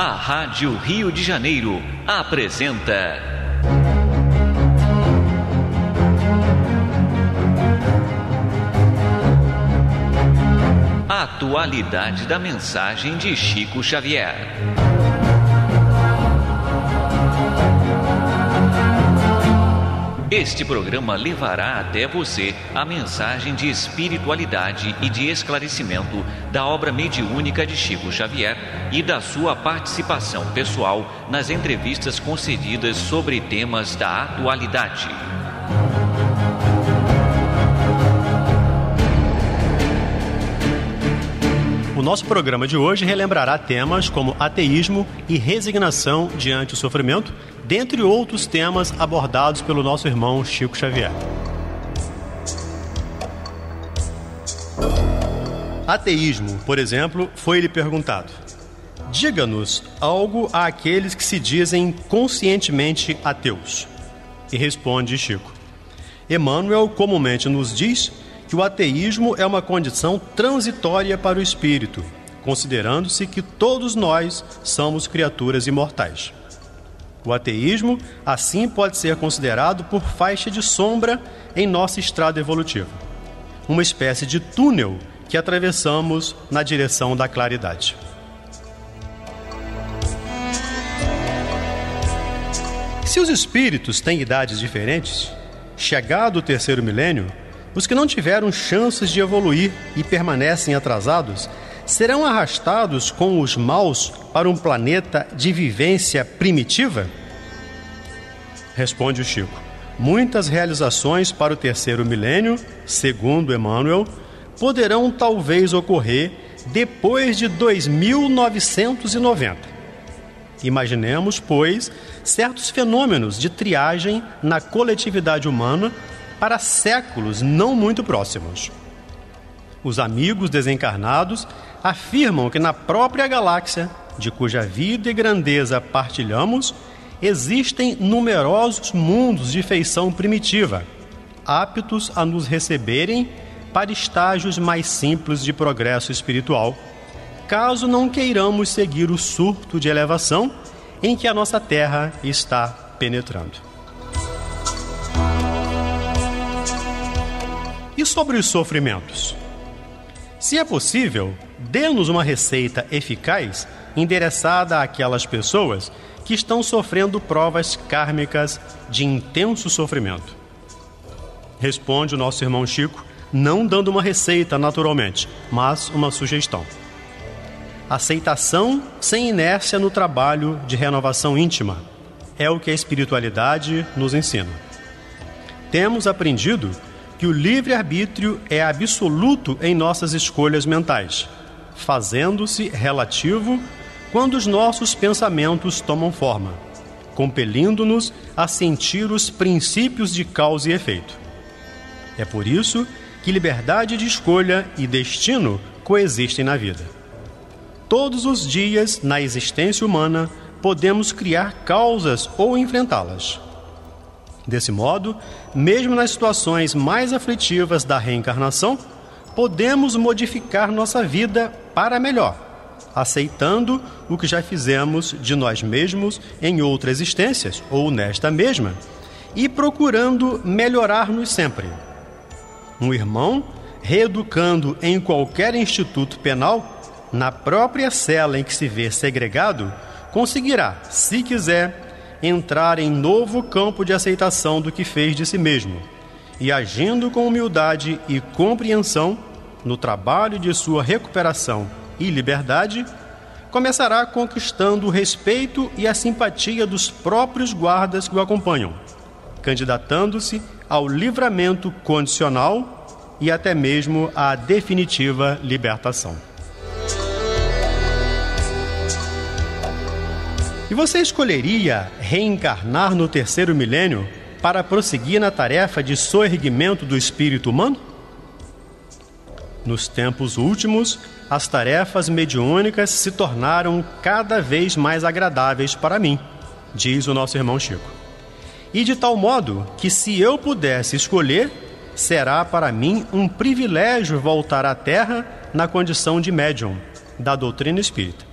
A Rádio Rio de Janeiro apresenta. Atualidade da mensagem de Chico Xavier. Este programa levará até você a mensagem de espiritualidade e de esclarecimento da obra mediúnica de Chico Xavier e da sua participação pessoal nas entrevistas concedidas sobre temas da atualidade. Nosso programa de hoje relembrará temas como ateísmo e resignação diante do sofrimento, dentre outros temas abordados pelo nosso irmão Chico Xavier. Ateísmo, por exemplo, foi-lhe perguntado: Diga-nos algo àqueles que se dizem conscientemente ateus. E responde Chico: Emmanuel comumente nos diz que o ateísmo é uma condição transitória para o espírito, considerando-se que todos nós somos criaturas imortais. O ateísmo, assim, pode ser considerado por faixa de sombra em nossa estrada evolutiva, uma espécie de túnel que atravessamos na direção da claridade. Se os espíritos têm idades diferentes, chegado o terceiro milênio, os que não tiveram chances de evoluir e permanecem atrasados serão arrastados com os maus para um planeta de vivência primitiva? Responde o Chico. Muitas realizações para o terceiro milênio, segundo Emmanuel, poderão talvez ocorrer depois de 2990. Imaginemos, pois, certos fenômenos de triagem na coletividade humana para séculos não muito próximos. Os amigos desencarnados afirmam que na própria galáxia, de cuja vida e grandeza partilhamos, existem numerosos mundos de feição primitiva, aptos a nos receberem para estágios mais simples de progresso espiritual, caso não queiramos seguir o surto de elevação em que a nossa Terra está penetrando. E sobre os sofrimentos? Se é possível, dê-nos uma receita eficaz endereçada àquelas pessoas que estão sofrendo provas kármicas de intenso sofrimento. Responde o nosso irmão Chico, não dando uma receita naturalmente, mas uma sugestão. Aceitação sem inércia no trabalho de renovação íntima é o que a espiritualidade nos ensina. Temos aprendido que o livre-arbítrio é absoluto em nossas escolhas mentais, fazendo-se relativo quando os nossos pensamentos tomam forma, compelindo-nos a sentir os princípios de causa e efeito. É por isso que liberdade de escolha e destino coexistem na vida. Todos os dias, na existência humana, podemos criar causas ou enfrentá-las. Desse modo, mesmo nas situações mais aflitivas da reencarnação, podemos modificar nossa vida para melhor, aceitando o que já fizemos de nós mesmos em outras existências ou nesta mesma e procurando melhorar-nos sempre. Um irmão, reeducando em qualquer instituto penal, na própria cela em que se vê segregado, conseguirá, se quiser, entrar em novo campo de aceitação do que fez de si mesmo e agindo com humildade e compreensão no trabalho de sua recuperação e liberdade, começará conquistando o respeito e a simpatia dos próprios guardas que o acompanham, candidatando-se ao livramento condicional e até mesmo à definitiva libertação. E você escolheria reencarnar no terceiro milênio para prosseguir na tarefa de soerguimento do espírito humano? Nos tempos últimos, as tarefas mediúnicas se tornaram cada vez mais agradáveis para mim, diz o nosso irmão Chico. E de tal modo que, se eu pudesse escolher, será para mim um privilégio voltar à Terra na condição de médium da doutrina espírita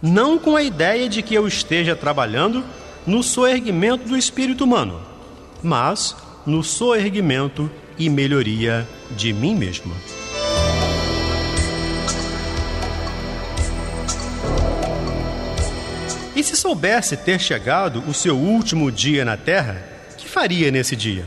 não com a ideia de que eu esteja trabalhando no soerguimento do espírito humano, mas no soerguimento e melhoria de mim mesmo. E se soubesse ter chegado o seu último dia na terra, que faria nesse dia?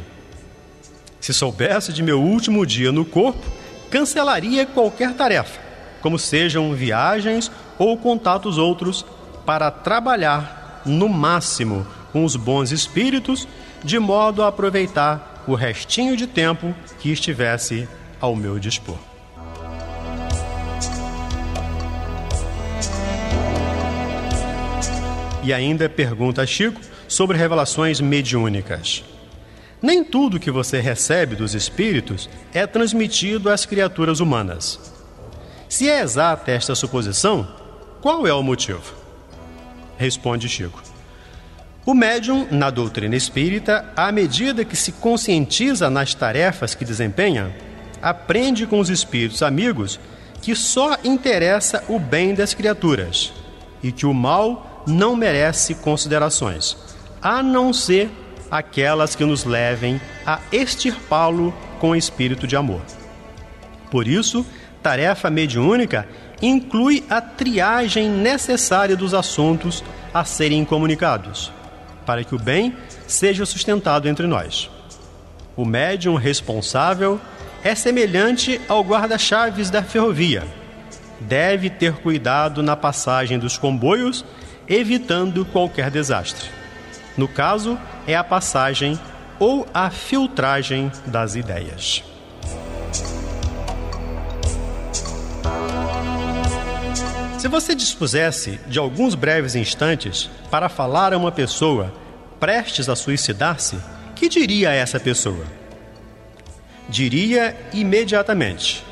Se soubesse de meu último dia no corpo, cancelaria qualquer tarefa, como sejam viagens ou contatos outros, para trabalhar no máximo com os bons espíritos, de modo a aproveitar o restinho de tempo que estivesse ao meu dispor. E ainda pergunta Chico sobre revelações mediúnicas. Nem tudo que você recebe dos espíritos é transmitido às criaturas humanas. Se é exata esta suposição, qual é o motivo? Responde Chico. O médium, na doutrina espírita, à medida que se conscientiza nas tarefas que desempenha, aprende com os espíritos amigos que só interessa o bem das criaturas e que o mal não merece considerações, a não ser aquelas que nos levem a extirpá-lo com espírito de amor. Por isso, tarefa mediúnica inclui a triagem necessária dos assuntos a serem comunicados, para que o bem seja sustentado entre nós. O médium responsável é semelhante ao guarda-chaves da ferrovia. Deve ter cuidado na passagem dos comboios evitando qualquer desastre. No caso, é a passagem ou a filtragem das ideias. Se você dispusesse de alguns breves instantes para falar a uma pessoa prestes a suicidar-se, que diria a essa pessoa? Diria imediatamente,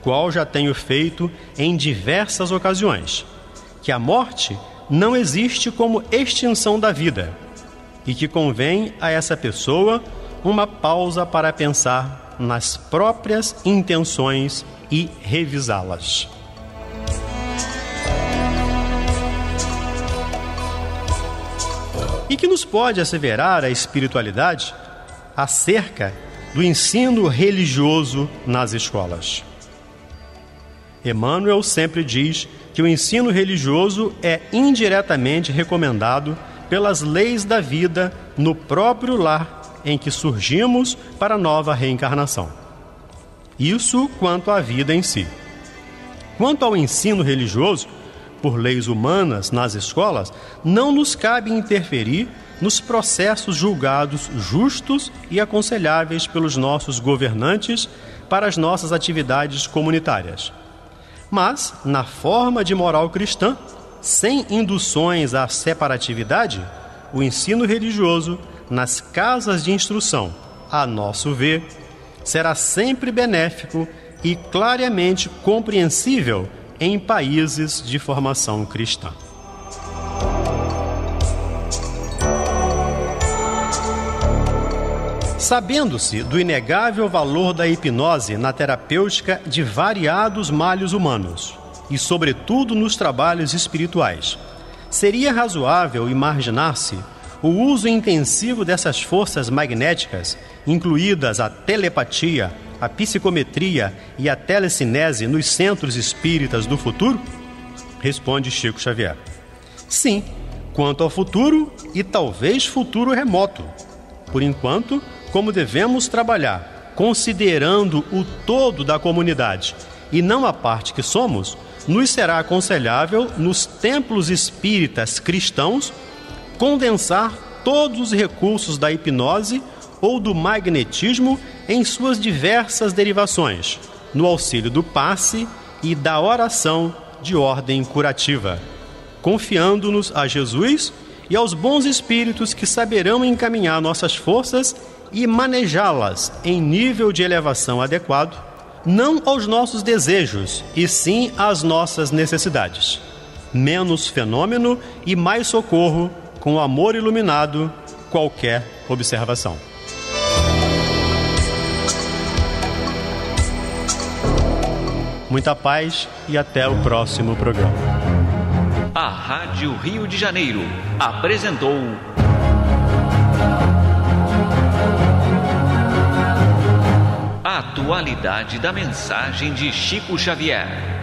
qual já tenho feito em diversas ocasiões, que a morte não existe como extinção da vida e que convém a essa pessoa uma pausa para pensar nas próprias intenções e revisá-las. E que nos pode asseverar a espiritualidade acerca do ensino religioso nas escolas. Emmanuel sempre diz que o ensino religioso é indiretamente recomendado pelas leis da vida no próprio lar em que surgimos para a nova reencarnação. Isso quanto à vida em si. Quanto ao ensino religioso, por leis humanas nas escolas, não nos cabe interferir nos processos julgados justos e aconselháveis pelos nossos governantes para as nossas atividades comunitárias. Mas na forma de moral cristã, sem induções à separatividade, o ensino religioso nas casas de instrução, a nosso ver, será sempre benéfico e claramente compreensível em países de formação cristã. Sabendo-se do inegável valor da hipnose na terapêutica de variados males humanos, e sobretudo nos trabalhos espirituais, seria razoável imaginar-se o uso intensivo dessas forças magnéticas, incluídas a telepatia, a psicometria e a telecinese nos centros espíritas do futuro? Responde Chico Xavier. Sim, quanto ao futuro e talvez futuro remoto. Por enquanto, como devemos trabalhar, considerando o todo da comunidade e não a parte que somos, nos será aconselhável, nos templos espíritas cristãos, condensar todos os recursos da hipnose ou do magnetismo em suas diversas derivações, no auxílio do passe e da oração de ordem curativa, confiando-nos a Jesus e aos bons espíritos que saberão encaminhar nossas forças e manejá-las em nível de elevação adequado, não aos nossos desejos, e sim às nossas necessidades. Menos fenômeno e mais socorro, com amor iluminado, qualquer observação. Muita paz e até o próximo programa. a Rádio Rio de Janeiro apresentou. A atualidade da mensagem de Chico Xavier